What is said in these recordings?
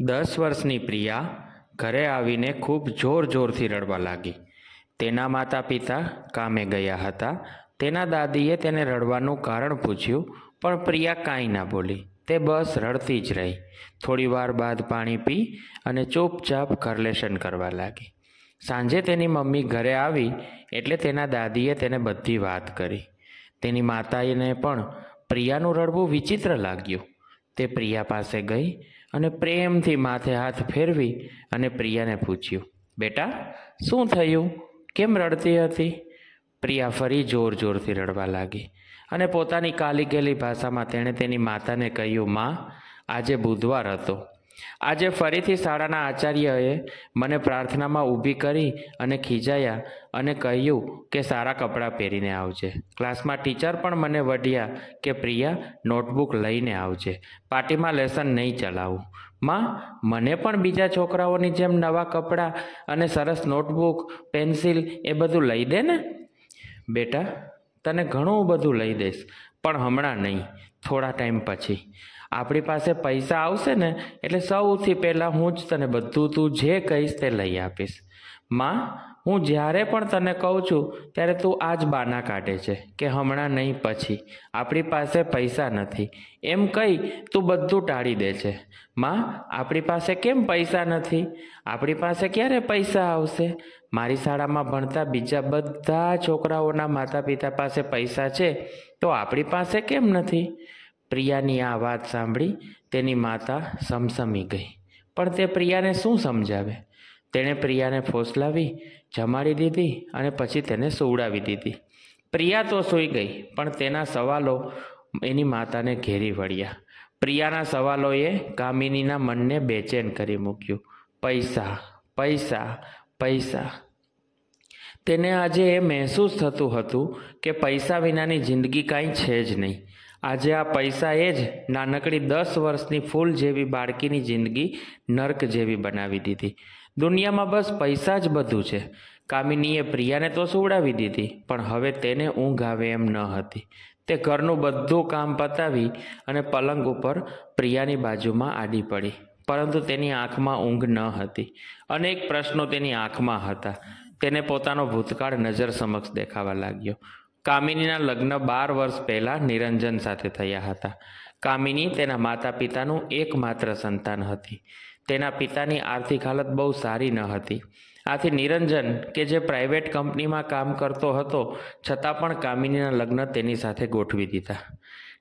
દસ વર્ષની પ્રિયા ઘરે આવીને ખૂબ જોર જોરથી રડવા લાગી. તેના માતા પિતા કામે ગયા હતા. તેના દાદીએ તેને રડવાનું કારણ પૂછ્યું, પણ પ્રિયા કાંઈ ના બોલી. તે બસ રડતી જ રહી. થોડી વાર બાદ પાણી પી અને ચૂપચાપ ઘરલેશન કરવા લાગી. સાંજે તેની મમ્મી ઘરે આવી એટલે તેના દાદીએ તેને બધી વાત કરી. તેની માતાને પણ પ્રિયાનું રડવું વિચિત્ર લાગ્યું. તે પ્રિયા પાસે ગઈ અને પ્રેમથી માથે હાથ ફેરવી અને પ્રિયાને પૂછ્યું, બેટા, શું થયું? કેમ રડતી હતી? પ્રિયા ફરી જોર જોરથી રડવા લાગી અને પોતાની કાલી ગયેલી ભાષામાં તેણે તેની માતાને કહ્યું, માં, આજે બુધવાર હતો. આજે ફરીથી શાળાના આચાર્યએ મને પ્રાર્થનામાં ઊભી કરી અને ખીજાયા અને કહ્યું કે સારા કપડાં પહેરીને આવજે. ક્લાસમાં ટીચર પણ મને વઢ્યા કે, પ્રિયા, નોટબુક લઈને આવજે. પાર્ટીમાં લેસન નહીં ચલાવું. માં, મને પણ બીજા છોકરાઓની જેમ નવા કપડાં અને સરસ નોટબુક, પેન્સિલ એ બધું લઈ દે ને? બેટા, તને ઘણું બધું લઈ દઈશ. પણ હમણાં નહીં, થોડા ટાઈમ પછી. આપણી પાસે પૈસા આવશે ને, એટલે સૌથી પહેલાં હું જ તને બધું તું જે કહીશ તે લઈ આપીશ. માં હું જ્યારે પણ તને કહું છું, ત્યારે તું આ જ બાના કાઢે છે, કે હમણાં નહીં, પછી. આપણી પાસે પૈસા નથી. એમ કહી તું બધું ટાળી દે છે. માં, આપણી પાસે કેમ પૈસા નથી? આપણી પાસે ક્યારે પૈસા આવશે? મારી શાળામાં ભણતા બીજા બધા છોકરાઓના માતા પિતા પાસે પૈસા છે, તો આપણી પાસે કેમ નથી? પ્રિયાની આ વાત સાંભળી તેની માતા સમસમી ગઈ. પણ તે પ્રિયાને શું સમજાવે? તેણે પ્રિયાને ફોસલાવી જમાડી દીધી અને પછી તેને સુવડાવી દીધી. પ્રિયા તો સૂઈ ગઈ, પણ તેના સવાલો એની માતાને ઘેરી વળ્યા. પ્રિયાના સવાલોએ કામિનીના મનને બેચેન કરી મૂક્યું. પૈસા પૈસા પૈસા. તેને આજે એ મહેસૂસ થતું હતું કે પૈસા વિનાની જિંદગી કાંઈ છે જ નહીં. આજે આ પૈસા એ જ નાનકડી દસ વર્ષની ફૂલ જેવી બાળકીની જિંદગી નર્ક જેવી બનાવી દીધી. દુનિયામાં બસ પૈસા જ બધું છે. કામિનીએ પ્રિયાને તો સુવડાવી દીધી, પણ હવે તેને ઊંઘ આવે એમ ન હતી. તે ઘરનું બધું કામ પતાવી અને પલંગ ઉપર પ્રિયાની બાજુમાં આડી પડી, પરંતુ તેની આંખમાં ઊંઘ ન હતી. અનેક પ્રશ્નો તેની આંખમાં હતા. તેને પોતાનો ભૂતકાળ નજર સમક્ષ દેખાવા લાગ્યો. કામિનીના લગ્ન બાર વર્ષ પહેલાં નિરંજન સાથે થયા હતા. કામિની તેના માતા પિતાનું એકમાત્ર સંતાન હતી. તેના પિતાની આર્થિક હાલત બહુ સારી ન હતી. આથી નિરંજન, કે જે પ્રાઇવેટ કંપનીમાં કામ કરતો હતો, છતાં પણ કામિનીના લગ્ન તેની સાથે ગોઠવી દીધા.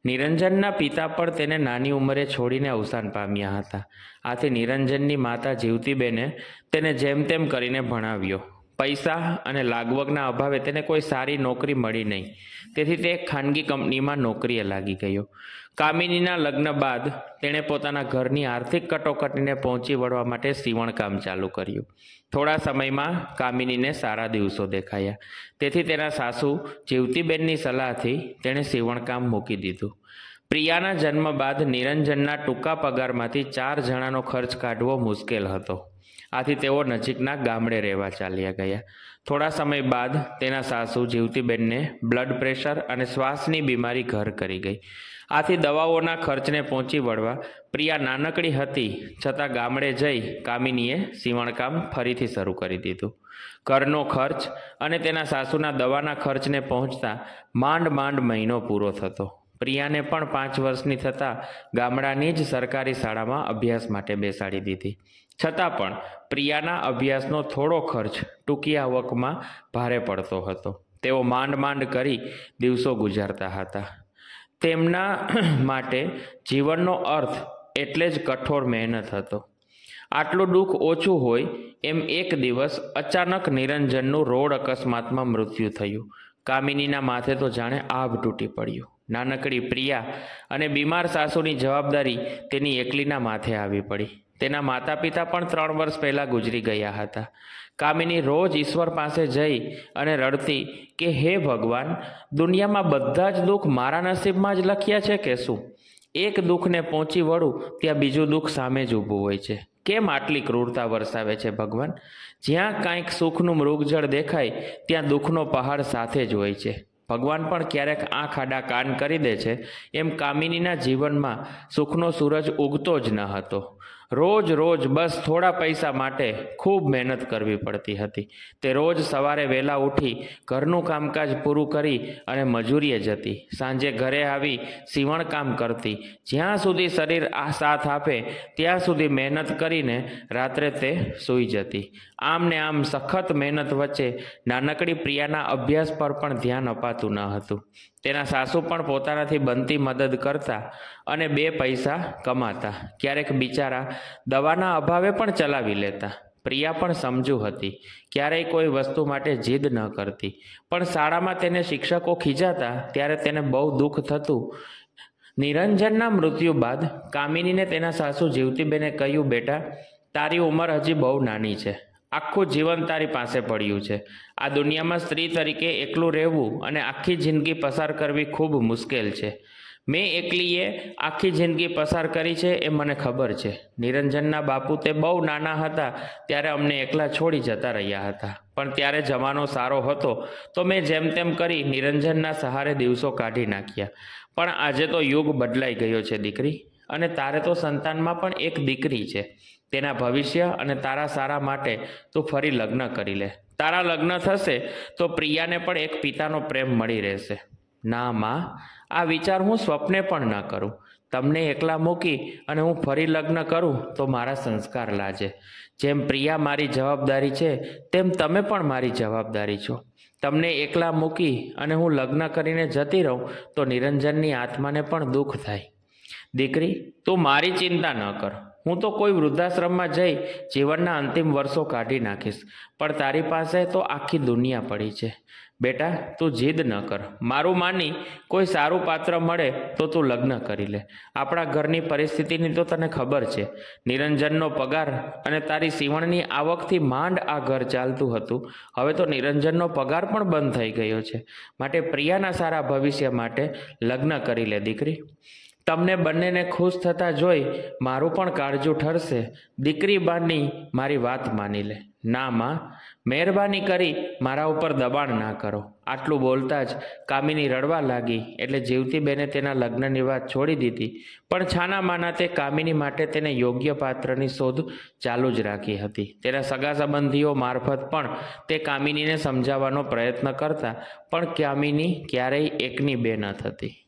નિરંજનના પિતા પણ તેને નાની ઉંમરે છોડીને અવસાન પામ્યા હતા. આથી નિરંજનની માતા જીવતીબેને તેને જેમ તેમ કરીને ભણાવ્યો. પૈસા અને લાગવગના અભાવે તેને કોઈ સારી નોકરી મળી નહીં. તેથી તે ખાનગી કંપનીમાં નોકરીએ લાગી ગયો. કામિનીના લગ્ન બાદ તેણે પોતાના ઘરની આર્થિક કટોકટીને પહોંચી વળવા માટે સીવણકામ ચાલુ કર્યું. થોડા સમયમાં કામિનીને સારા દિવસો દેખાયા. તેથી તેના સાસુ જીવતીબેનની સલાહથી તેણે સીવણકામ મૂકી દીધું. પ્રિયાના જન્મ બાદ નિરંજનના ટૂંકા પગારમાંથી ચાર જણાનો ખર્ચ કાઢવો મુશ્કેલ હતો. આથી તેઓ નજીકના ગામડે રહેવા ચાલ્યા ગયા. થોડા સમય બાદ તેના સાસુ જીવતીબેનને બ્લડ પ્રેશર અને શ્વાસની બીમારી ઘર કરી ગઈ. આથી દવાઓના ખર્ચને પહોંચી વળવા પ્રિયા નાનકડી હતી, છતાં ગામડે જઈ કામિનીએ સીવણકામ ફરીથી શરૂ કરી દીધું. ઘરનો ખર્ચ અને તેના સાસુના દવાના ખર્ચને પહોંચતા માંડ માંડ મહિનો પૂરો થતો. પ્રિયાને પણ પાંચ વર્ષની થતાં ગામડાની જ સરકારી શાળામાં અભ્યાસ માટે બેસાડી દીધી. છતાં પણ પ્રિયાના અભ્યાસનો થોડો ખર્ચ ટૂંકી આવકમાં ભારે પડતો હતો. તેઓ માંડ માંડ કરી દિવસો ગુજારતા હતા. તેમના માટે જીવનનો અર્થ એટલે જ કઠોર મહેનત હતો. આટલું દુઃખ ઓછું હોય એમ એક દિવસ અચાનક નિરંજનનું રોડ અકસ્માતમાં મૃત્યુ થયું. કામિનીના માથે તો જાણે આભ તૂટી પડ્યું. નાનકડી પ્રિયા અને બીમાર સાસુની જવાબદારી તેની એકલીના માથે આવી પડી. તેના માતા પિતા પણ ત્રણ વર્ષ પહેલાં ગુજરી ગયા હતા. કામિની રોજ ઈશ્વર પાસે જઈ અને રડતી કે, હે ભગવાન, દુનિયામાં બધા જ દુઃખ મારા નસીબમાં જ લખ્યા છે કે શું? એક દુઃખને પહોંચી વળું, ત્યાં બીજું દુઃખ સામે જ ઊભું હોય છે. કેમ આટલી ક્રૂરતા વરસાવે છે ભગવાન? જ્યાં કાંઈક સુખનું મૃગજળ દેખાય, ત્યાં દુઃખનો પહાડ સાથે જ હોય છે. ભગવાન પણ ક્યારેક આંખ આડા કાન કરી દે છે. એમ કામિનીના જીવનમાં સુખનો સૂરજ ઉગતો જ ન હતો. રોજ રોજ બસ થોડા પૈસા માટે ખૂબ મહેનત કરવી પડતી હતી. તે રોજ સવારે વહેલા ઉઠી ઘરનું કામકાજ પૂરું કરી અને મજૂરીએ જતી. સાંજે ઘરે આવી સીવણ કામ કરતી. જ્યાં સુધી શરીર આ સાથ આપે, ત્યાં સુધી મહેનત કરીને રાત્રે તે સૂઈ જતી. આમ ને આમ સખત મહેનત વચ્ચે નાનકડી પ્રિયાના અભ્યાસ પર પણ ધ્યાન અપાતું ન હતું. તેના સાસુ પણ પોતાનાથી બનતી મદદ કરતા અને બે પૈસા કમાતા. ક્યારેક બિચારા દવાના અભાવે પણ ચલાવી લેતા. પ્રિયા પણ સમજુ હતી, ક્યારેય કોઈ વસ્તુ માટે જીદ ન કરતી. પણ શાળામાં તેને શિક્ષકો ખીજાતા ત્યારે તેને બહુ દુઃખ થતું. નિરંજનના મૃત્યુ બાદ કામિનીને તેના સાસુ જીવતીબેને કહ્યું, બેટા, તારી ઉંમર હજી બહુ નાની છે. આખું જીવન તારી પાસે પડ્યું છે. આ દુનિયામાં સ્ત્રી તરીકે એકલું રહેવું અને આખી જિંદગી પસાર કરવી ખૂબ મુશ્કેલ છે. મેં એકલીએ આખી જિંદગી પસાર કરી છે એ મને ખબર છે. નિરંજનના બાપુ તે બહુ નાના હતા ત્યારે અમને એકલા છોડી જતા રહ્યા હતા. પણ ત્યારે જમાનો સારો હતો તો મેં જેમ તેમ કરી નિરંજનના સહારે દિવસો કાઢી નાખ્યા. પણ આજે તો યુગ બદલાઈ ગયો છે દીકરી. અને તારે તો સંતાનમાં પણ એક દીકરી છે. તેના ભવિષ્ય અને તારા સારા માટે તું ફરી લગ્ન કરી લે. તારા લગ્ન થશે તો પ્રિયાને પણ એક પિતાનો પ્રેમ મળી રહેશે. ના માં, આ વિચાર હું સ્વપ્ને પણ ન કરું. તમને એકલા મૂકી અને હું ફરી લગ્ન કરું તો મારા સંસ્કાર લાજે. જેમ પ્રિયા મારી જવાબદારી છે, તેમ તમે પણ મારી જવાબદારી છો. તમને એકલા મૂકી અને હું લગ્ન કરીને જતી રહું તો નિરંજનની આત્માને પણ દુઃખ થાય. દીકરી, તું મારી ચિંતા ન કર. હું તો કોઈ વૃદ્ધાશ્રમમાં જઈ જીવનના અંતિમ વર્ષો કાઢી નાખીશ, પણ તારી પાસે તો આખી દુનિયા પડી છે. બેટા, તું જીદ ન કર. મારું માની કોઈ સારું પાત્ર મળે તો તું લગ્ન કરી લે. આપણા ઘરની પરિસ્થિતિની તો તને ખબર છે. નિરંજનનો પગાર અને તારી સીવણની આવકથી માંડ આ ઘર ચાલતું હતું. હવે તો નિરંજનનો પગાર પણ બંધ થઈ ગયો છે. માટે પ્રિયાના સારા ભવિષ્ય માટે લગ્ન કરી લે, દીકરી. તમને બંનેને ખુશ થતા જોઈ મારું પણ કાળજું ઠરશે. દીકરી બાની મારી વાત માની લે. ના, માં. મહેરબાની કરી મારા ઉપર દબાણ ના કરો. આટલું બોલતા જ કામિની રડવા લાગી એટલે જીવતીબેને તેના લગ્નની વાત છોડી દીધી. પણ છાના માના તે કામિની માટે તેને યોગ્ય પાત્રની શોધ ચાલુ જ રાખી હતી. તેના સગા સંબંધીઓ મારફત પણ તે કામિનીને સમજાવવાનો પ્રયત્ન કરતા, પણ કામિની ક્યારેય એકની બે ન થતી.